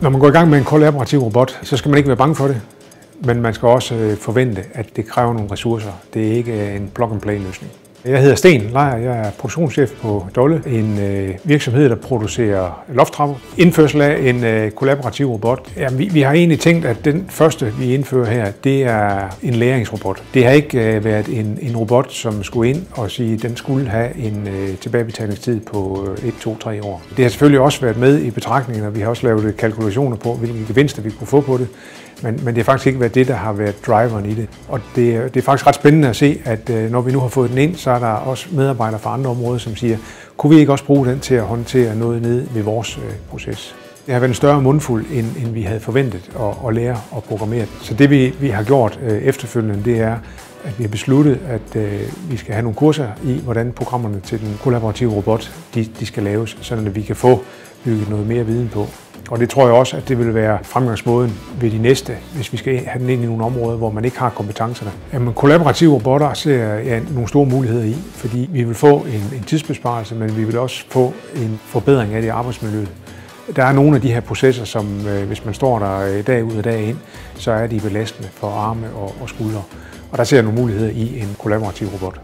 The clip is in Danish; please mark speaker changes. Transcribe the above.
Speaker 1: Når man går i gang med en kollaborativ robot, så skal man ikke være bange for det. Men man skal også øh, forvente, at det kræver nogle ressourcer. Det er ikke øh, en plug-and-play-løsning. Jeg hedder Sten Lejer, jeg er produktionschef på Dolle, en øh, virksomhed, der producerer lofttrapper. Indførsel af en øh, kollaborativ robot. Jamen, vi, vi har egentlig tænkt, at den første, vi indfører her, det er en læringsrobot. Det har ikke øh, været en, en robot, som skulle ind og sige, at den skulle have en øh, tilbagebetalingstid på 1, 2, 3 år. Det har selvfølgelig også været med i betragtningen, og vi har også lavet øh, kalkulationer på, hvilke gevinster vi kunne få på det. Men, men det har faktisk ikke været det, der har været driveren i det. Og det, det er faktisk ret spændende at se, at øh, når vi nu har fået den ind, så er der også medarbejdere fra andre områder, som siger, kunne vi ikke også bruge den til at håndtere noget ned ved vores øh, proces? Det har været en større mundfuld, end, end vi havde forventet at, at lære at programmere. Så det vi, vi har gjort øh, efterfølgende, det er, at vi har besluttet, at øh, vi skal have nogle kurser i, hvordan programmerne til den kollaborative robot de, de skal laves, så vi kan få bygget noget mere viden på. Og det tror jeg også, at det vil være fremgangsmåden ved de næste, hvis vi skal have den ind i nogle områder, hvor man ikke har kompetencerne. Jamen, kollaborative robotter ser jeg nogle store muligheder i, fordi vi vil få en, en tidsbesparelse, men vi vil også få en forbedring af det arbejdsmiljø. Der er nogle af de her processer, som øh, hvis man står der øh, dag ud og dag ind, så er de belastende for arme og, og skuldre. Og der ser jeg nogle muligheder i en kollaborativ robot.